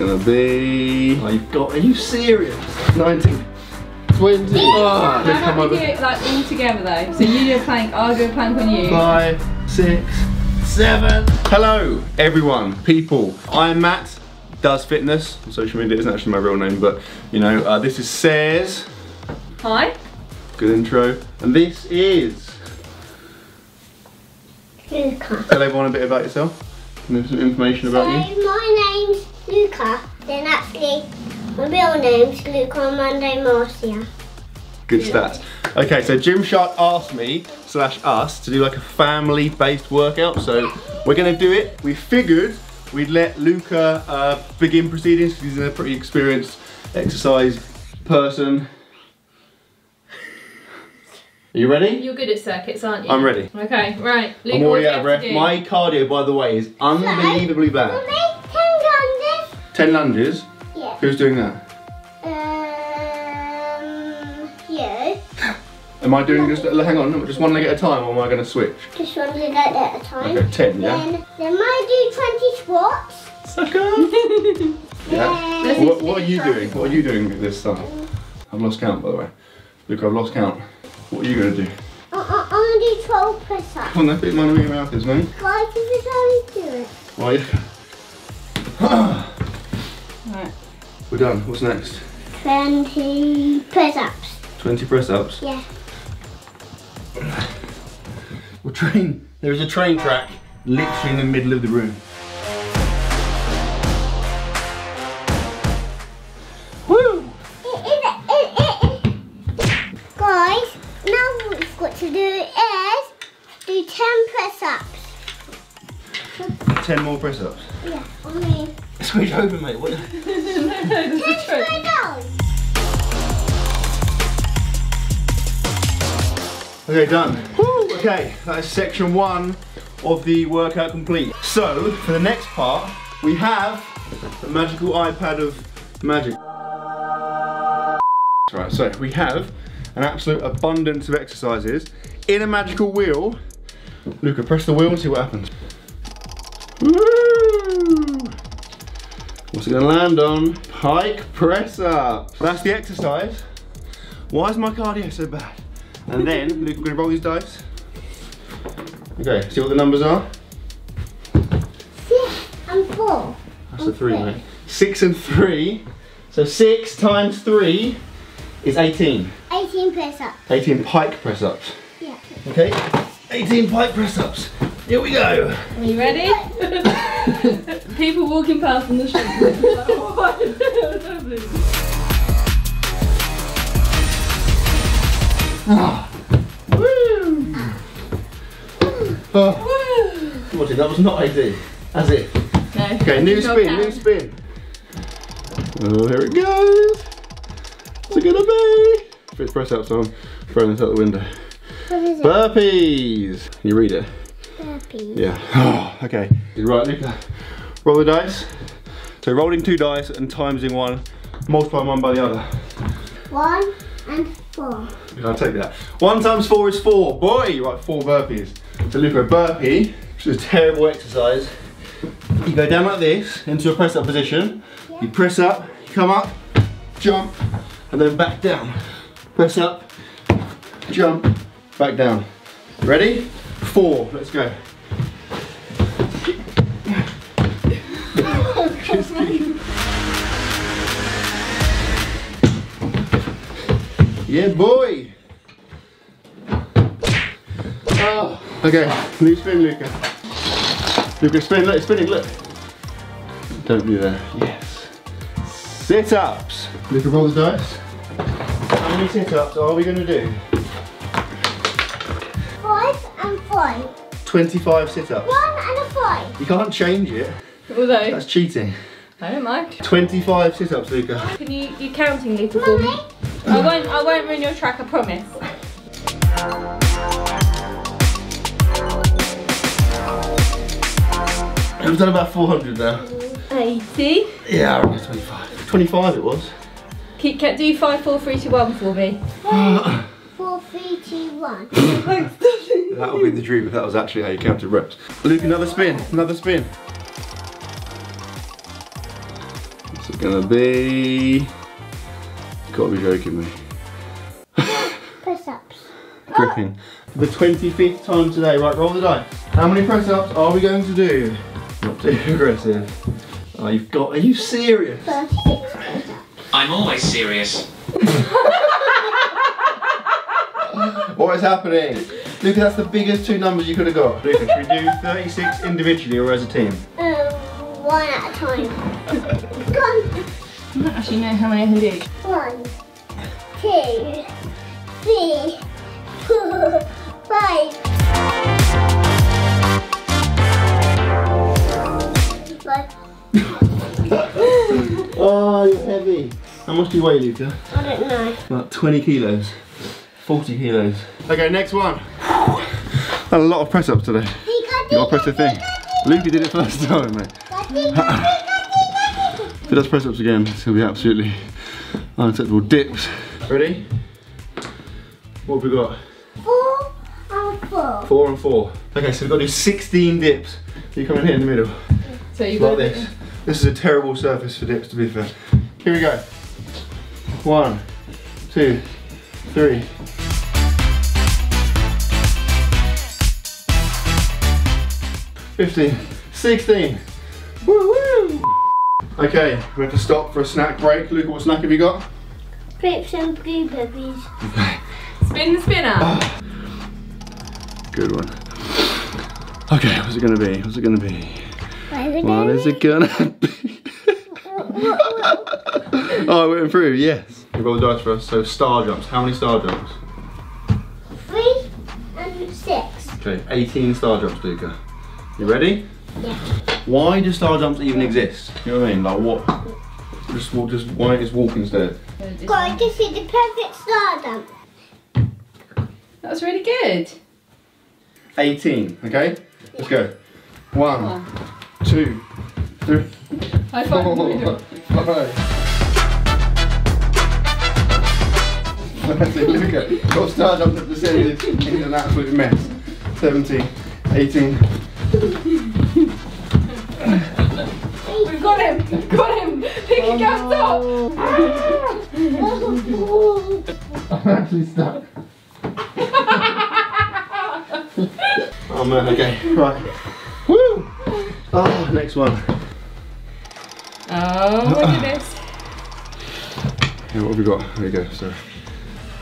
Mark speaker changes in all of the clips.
Speaker 1: gonna be. Oh, you've got. Are you serious? 19. 20. Oh,
Speaker 2: Why
Speaker 1: then come
Speaker 2: don't do
Speaker 1: over.
Speaker 2: it like all together though? So you do a plank, I'll do a plank on you.
Speaker 1: Five, six, seven. Hello, everyone, people. I'm Matt. Does fitness on social media isn't actually my real name, but you know, uh, this is Sairs.
Speaker 2: Hi.
Speaker 1: Good intro. And this is.
Speaker 3: Luca.
Speaker 1: Tell everyone a bit about yourself. Give some information about
Speaker 3: so
Speaker 1: you.
Speaker 3: my name's Luca. Then actually, my real name's Luca Monday Marcia.
Speaker 1: Good stats. Okay, so Gymshark asked me slash us to do like a family-based workout. So we're gonna do it. We figured we'd let Luca uh, begin proceedings because he's a pretty experienced exercise person. Are you ready?
Speaker 2: You're good at circuits, aren't you?
Speaker 1: I'm ready.
Speaker 2: Okay, right. Luke,
Speaker 1: I'm already out of breath. My cardio, by the way, is unbelievably bad. 10 lunges.
Speaker 3: Yeah.
Speaker 1: Who's doing that?
Speaker 3: Um, you.
Speaker 1: Am I doing just, hang on, just one leg at a time or am I going to switch?
Speaker 3: Just one leg at a time.
Speaker 1: Okay, 10, yeah?
Speaker 3: Then, then I do 20 squats.
Speaker 1: Sucker! yeah.
Speaker 3: Then,
Speaker 1: What, what are you doing? What are you doing this time? I've lost count, by the way. Look, I've lost count. What are you going to do?
Speaker 3: I, I, I'm gonna do 12 press ups.
Speaker 1: Come on, then, bit money where your mouth is, mate.
Speaker 3: Why can you only do it?
Speaker 1: Why?
Speaker 2: Right.
Speaker 1: We're done. What's next?
Speaker 3: 20 press ups.
Speaker 1: 20 press ups.
Speaker 3: Yeah.
Speaker 1: We'll train. There is a train track literally in the middle of the room. Woo!
Speaker 3: Guys, now what we've got to do is do 10 press ups.
Speaker 1: 10 more press ups.
Speaker 3: Yeah, I mean,
Speaker 1: Switch over, mate. What?
Speaker 3: 10 press ups.
Speaker 1: Okay, done. Woo, okay, that is section one of the workout complete. So, for the next part, we have the magical iPad of magic. Right, so we have an absolute abundance of exercises in a magical wheel. Luca, press the wheel and see what happens. Gonna land on? Pike press up. That's the exercise. Why is my cardio so bad? And then, Luke, we're gonna roll these dice. Okay, see what the numbers are?
Speaker 3: Six and four.
Speaker 1: That's a three, mate. Six and three. So six times three is 18.
Speaker 3: 18 press ups.
Speaker 1: 18 pike press ups.
Speaker 3: Yeah.
Speaker 1: Okay? 18 pike press ups. Here we go.
Speaker 2: Are you ready? People walking past on the street. like, "What?"
Speaker 1: Woo! Oh, what, that was not ideal. As it?
Speaker 2: No.
Speaker 1: Okay, new spin,
Speaker 2: count.
Speaker 1: new spin. Oh, here it goes. What's it gonna be? If it's press up, so I'm throwing this out the window.
Speaker 3: What is it?
Speaker 1: Burpees. Can you read it?
Speaker 3: Burpees.
Speaker 1: Yeah. Oh, okay. You're right, Luca. Roll the dice. So rolling two dice and timesing one, multiplying one by the other.
Speaker 3: One and four.
Speaker 1: I'll take that. One times four is four. Boy, right, four burpees. So Luca, a burpee, which is a terrible exercise. You go down like this into a press up position. You press up, come up, jump, and then back down. Press up, jump, back down. Ready? Four, let's go. Just kidding. Yeah, boy. Oh, okay, new spin, Luca. Luca, spin, look, spinning, look. Don't do that. Yes. Sit ups. Luca, roll the dice. How many sit ups are we going to do?
Speaker 3: Five and five.
Speaker 1: 25 sit ups.
Speaker 3: One and a five.
Speaker 1: You can't change it.
Speaker 2: Although,
Speaker 1: That's cheating.
Speaker 2: I don't mind.
Speaker 1: 25 sit ups, Luca.
Speaker 2: Can you, you counting these for me? I won't, I won't ruin your track, I promise.
Speaker 1: I've done about 400 now.
Speaker 2: 80.
Speaker 1: Yeah, I 25. 25 it was.
Speaker 2: Keep, can do 5, 4, 3, 2, 1 for me.
Speaker 3: Four, three, two, one.
Speaker 1: That would be the dream if that was actually how you counted reps. Luke, another spin, another spin. Gonna be. You gotta be joking me.
Speaker 3: Press ups.
Speaker 1: Gripping. For the 25th time today, right, roll the dice. How many press ups are we going to do? Not too aggressive. Oh, you've got, are you serious?
Speaker 3: 36 press ups.
Speaker 4: I'm always serious.
Speaker 1: What is happening? Luca, that's the biggest two numbers you could have got. Luca, should we do 36 individually or as a team?
Speaker 3: Uh, One at a time. Go.
Speaker 2: I don't actually know how many I can do.
Speaker 3: One, two, three, four, five. Five.
Speaker 1: Oh, you're heavy. How much do you weigh, Luca?
Speaker 3: I don't know.
Speaker 1: About 20 kilos. 40 kilos. Okay, next one. A lot of press ups today. You gotta press the thing. Luca did it first time, mate. If he does press ups again, it's gonna be absolutely unacceptable. Dips. Ready? What have we got?
Speaker 3: Four and four.
Speaker 1: Four and four. Okay, so we've got to do 16 dips. You come in here in the middle.
Speaker 2: So you've
Speaker 1: Like
Speaker 2: got
Speaker 1: this. This is a terrible surface for dips, to be fair. Here we go. One, two, three. Fifteen, sixteen. Woo woo! Okay, we have to stop for a snack break. Luca, what snack have you got?
Speaker 3: Grapes and blueberries.
Speaker 2: Spin the spinner. Ah.
Speaker 1: Good one. Okay, what's it gonna be? What's it gonna be?
Speaker 3: What is it
Speaker 1: What
Speaker 3: going?
Speaker 1: is it gonna be? oh, I went through, yes. You roll the dice for us. So star jumps. How many star jumps?
Speaker 3: Three and six.
Speaker 1: Okay, 18 star jumps, Luca. You ready?
Speaker 3: Yeah.
Speaker 1: Why do star jumps even exist? You know what I mean? Like what? Just walk, just why just walk instead?
Speaker 3: Going to see the perfect star jump.
Speaker 2: That was really good.
Speaker 1: 18, okay? Let's go. One, two, three,
Speaker 2: High five.
Speaker 1: four, five. That's it, Luca. Your star jump have descended into an absolute mess. 17, 18.
Speaker 2: We've got him. We've got him. Pick a gas up. Ah.
Speaker 1: I'm actually stuck. oh man, okay, right. Woo! Oh, next one.
Speaker 2: Oh my goodness.
Speaker 1: Here, what have we got? There we go, so.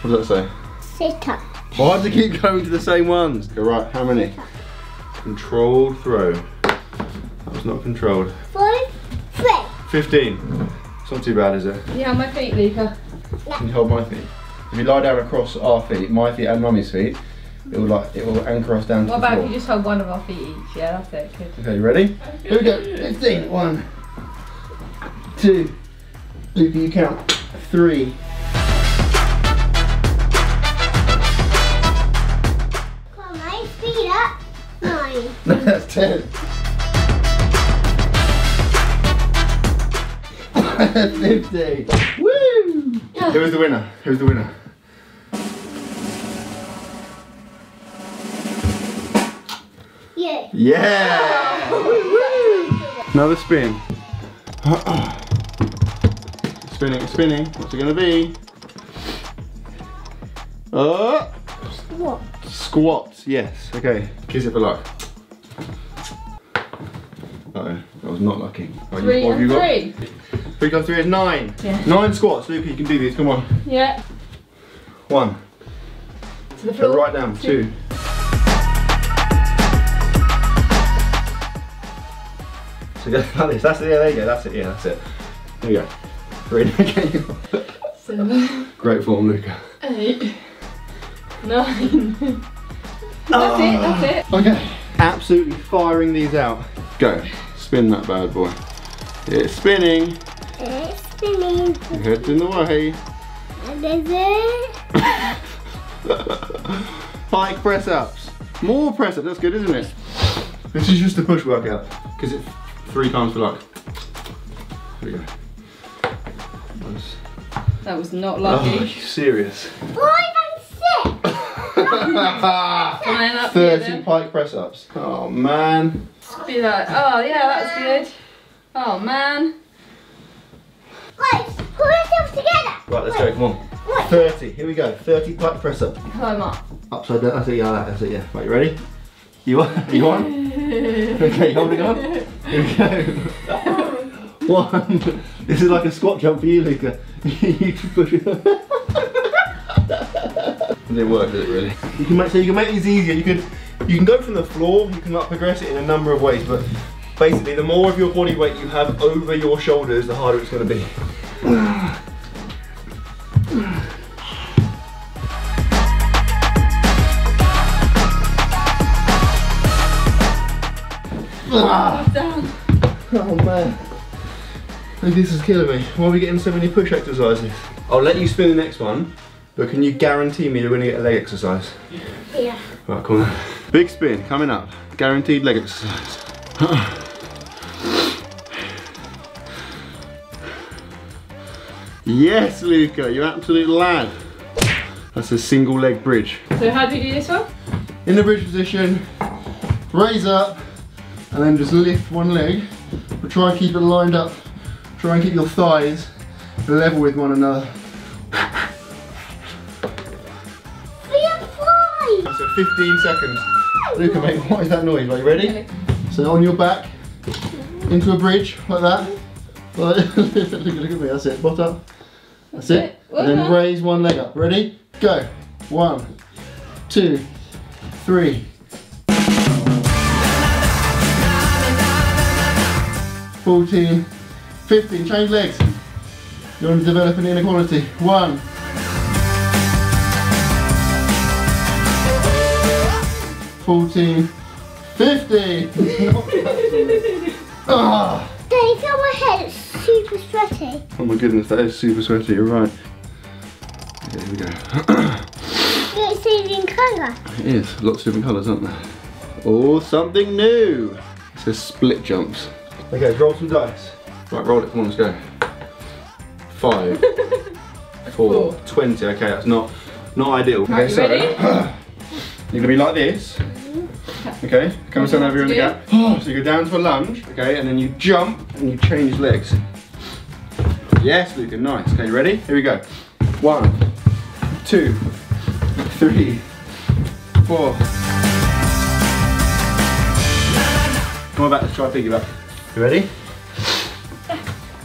Speaker 1: What does that say?
Speaker 3: Sit up.
Speaker 1: Why does it keep going to the same ones? Go right, how many? Controlled throw. That was not controlled.
Speaker 3: Five, three.
Speaker 1: 15. It's not too bad, is it?
Speaker 2: Yeah, my feet, Luca.
Speaker 1: Can you hold my feet? If you lie down across our feet, my feet and mummy's feet, it will like it will anchor us down to
Speaker 2: What
Speaker 1: the
Speaker 2: about if you just hold one of our feet each? Yeah, that's it. Good.
Speaker 1: Okay, you ready? Here we go. 15. One, two. Luca, you count. Three.
Speaker 3: Come on, mate. Speed up. Nine.
Speaker 1: That's ten. Fifty. Woo! Who's the winner? Who's the winner?
Speaker 3: Yeah.
Speaker 1: Yeah! Woo, woo. Another spin. spinning, spinning. What's it gonna be? Uh,
Speaker 3: What?
Speaker 1: squats. Yes. Okay. Kiss it for luck. Uh oh, that was not lucky. Right, you-
Speaker 2: Three
Speaker 1: what have you
Speaker 2: and
Speaker 1: got?
Speaker 2: Three.
Speaker 1: Times three is nine.
Speaker 2: Yeah.
Speaker 1: Nine squats. Luca, you can do these. Come on.
Speaker 2: Yeah.
Speaker 1: One.
Speaker 2: To the
Speaker 1: Go right down. Two. So go like this. That's it. Yeah, there you go. That's it. Yeah, that's it. There you go. Three. Okay.
Speaker 2: Seven,
Speaker 1: Great form, Luca.
Speaker 2: eight, nine. that's it. Ah. That's it.
Speaker 1: Okay. Absolutely firing these out. Go. Spin that bad boy. It's spinning.
Speaker 3: It's spinning.
Speaker 1: Your head's in the way.
Speaker 3: And there's it.
Speaker 1: Pike press ups. More press ups. That's good, isn't it? This is just a push workout because it's three times for luck. There we go. Nice.
Speaker 2: That was not
Speaker 1: Oh,
Speaker 2: lucky.
Speaker 1: you serious?
Speaker 3: Five and six.
Speaker 2: Fine
Speaker 1: 30
Speaker 2: here,
Speaker 1: pike press ups. Oh man.
Speaker 2: Be like, oh yeah, that's good. Oh man.
Speaker 3: Right, pull yourself together.
Speaker 1: Right, let's go, come on.
Speaker 3: Right.
Speaker 1: 30, here we go. 30 plank press up.
Speaker 2: Climb up.
Speaker 1: Upside down, that's it, yeah, that's it, yeah. Right, you ready? You on? You on? okay, holding on. Here we go. One. This is like a squat jump for you, Luca. you can push it. Didn't work, did it really? You can make so you can make these easier. You can you can go from the floor. You can like, progress it in a number of ways, but basically, the more of your body weight you have over your shoulders, the harder it's going to be.
Speaker 2: Down.
Speaker 1: Oh man. This is killing me. Why are we getting so many push exercises? I'll let you spin the next one, but can you guarantee me you're going to get a leg exercise?
Speaker 3: Yeah.
Speaker 1: Right, come on. Big spin coming up. Guaranteed leg exercise. Yes, Luca, you absolute lad. That's a single leg bridge.
Speaker 2: So how do you do this one?
Speaker 1: In the bridge position, raise up, and then just lift one leg. But try and keep it lined up. Try and keep your thighs level with one another.
Speaker 3: Three and five.
Speaker 1: So 15 seconds. Luca, mate, what is that noise? Are you ready? So on your back, into a bridge, like that. Look, at- look at me, that's it. Bot up. That's, it. And then raise one leg up. Ready? Go. One, two, three. Fourteen, fifteen. Change legs. You want to develop an inequality. One. Fourteen, fifteen. Ah.
Speaker 3: Daddy, feel my head. It's super sweaty.
Speaker 1: Oh my goodness, that is super sweaty, you're right. Okay, here we go.
Speaker 3: It's changing colour.
Speaker 1: it is, lots of different colours, aren't there? Oh, something new! It says split jumps. Okay, roll some dice. Right, roll it, come on, let's go. Five, four,
Speaker 2: Four.
Speaker 1: 20, okay, that's not, not ideal.
Speaker 2: Right,
Speaker 1: okay,
Speaker 2: you ready?
Speaker 1: you're gonna be like this. Mm-hmm. Okay, come and stand over here in the
Speaker 2: Good.
Speaker 1: gap. So you go down to a lunge, okay, and then you jump and you change legs. Yes, Luca, nice. Okay, you ready? Here we go. One, two, three, four. Come on back, let's try piggyback. You ready?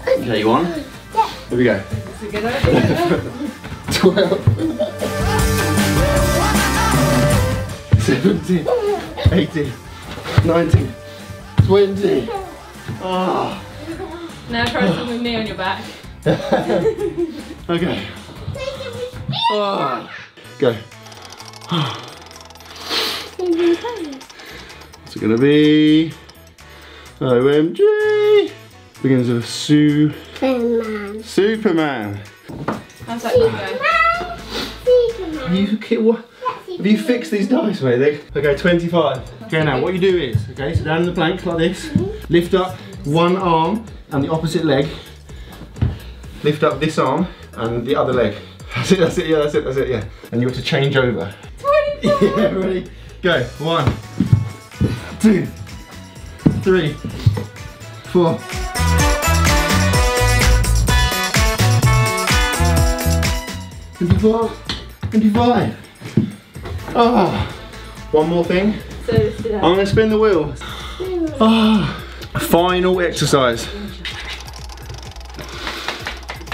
Speaker 1: Okay, you on? Here we go.
Speaker 2: It's a good idea.
Speaker 1: 12, 17, 18, 19, 20. Ah.
Speaker 2: Now try something with me on your back.
Speaker 1: Okay. Ah. Go.
Speaker 3: Changing.
Speaker 1: What's it gonna be? OMG! Begins with Sue
Speaker 3: Superman.
Speaker 1: Superman.
Speaker 2: How's that going?
Speaker 3: Man. Superman.
Speaker 1: You ki- what? Have you fixed these dice, mate? They- Okay, 25. Okay, now what you do is, okay, so down in the plank like this, lift up one arm and the opposite leg. Lift up this arm and the other leg. That's it, that's it, yeah, that's it, that's it, yeah. And you have to change over. yeah, ready? Go. One, two, three, four. Twenty-four, twenty-five. Ah, one more thing.
Speaker 2: So
Speaker 1: I'm gonna spin the wheel. Ah, final exercise.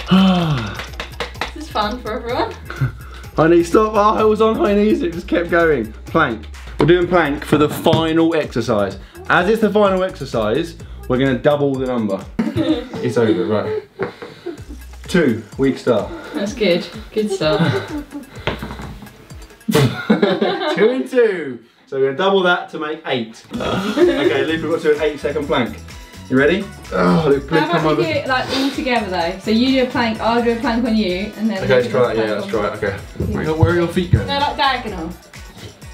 Speaker 2: This is fun for everyone.
Speaker 1: I need stop. Oh, I was on high knees. It just kept going. Plank. We're doing plank for the final exercise. As it's the final exercise, we're gonna double the number. it's over, right? Two. Weak start.
Speaker 2: That's good. Good start.
Speaker 1: two and two. So we're gonna double that to make eight. okay, Luke, we've got to an eight second plank. You ready? Oh, Luke, please
Speaker 2: How
Speaker 1: come
Speaker 2: about we
Speaker 1: over.
Speaker 2: do it like all together though? So you do a plank, I'll do a plank on you, and then.
Speaker 1: Okay, let's try it. Yeah, let's try it. Okay. Where, where are your feet going?
Speaker 2: No, like diagonal.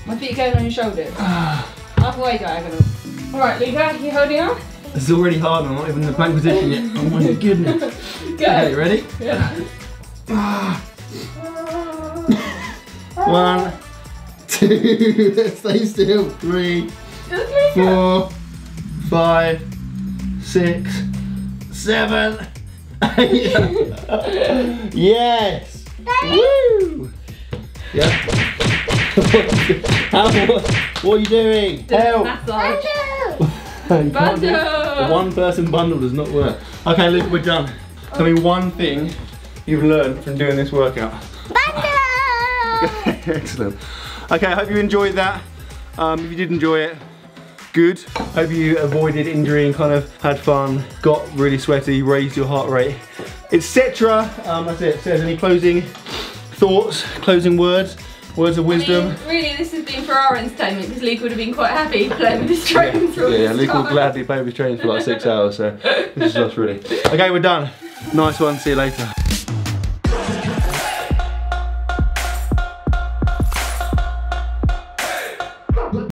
Speaker 2: My feet going on your shoulders. Ah. Halfway diagonal. Alright, Luca, you holding on?
Speaker 1: This is already hard. I'm not even in the plank position yet. Oh my goodness.
Speaker 2: Go.
Speaker 1: Okay, you ready?
Speaker 2: Yeah. Ah. Ah.
Speaker 1: One, two, stay still. Three,
Speaker 2: Just Luca.
Speaker 1: four, five, six, seven, yes. Woo. Yeah. How, what, what are you doing? Help.
Speaker 2: Massage.
Speaker 1: You do-
Speaker 2: Bundle.
Speaker 1: One person bundle does not work. Okay, Luke, we're done. Tell me one thing you've learned from doing this workout.
Speaker 3: Bundle!
Speaker 1: Excellent. Okay, I hope you enjoyed that. Um, if you did enjoy it, good. Hope you avoided injury and kind of had fun, got really sweaty, raised your heart rate, etc. Um, that's it. So, any closing thoughts, closing words, words of
Speaker 2: I
Speaker 1: wisdom?
Speaker 2: mean, really, this has been for our entertainment because Luke would have been quite happy playing with his trains for all
Speaker 1: Yeah,
Speaker 2: this
Speaker 1: Luke will gladly play with his trains for like six hours, so this is us really. Okay, we're done. Nice one, see you later.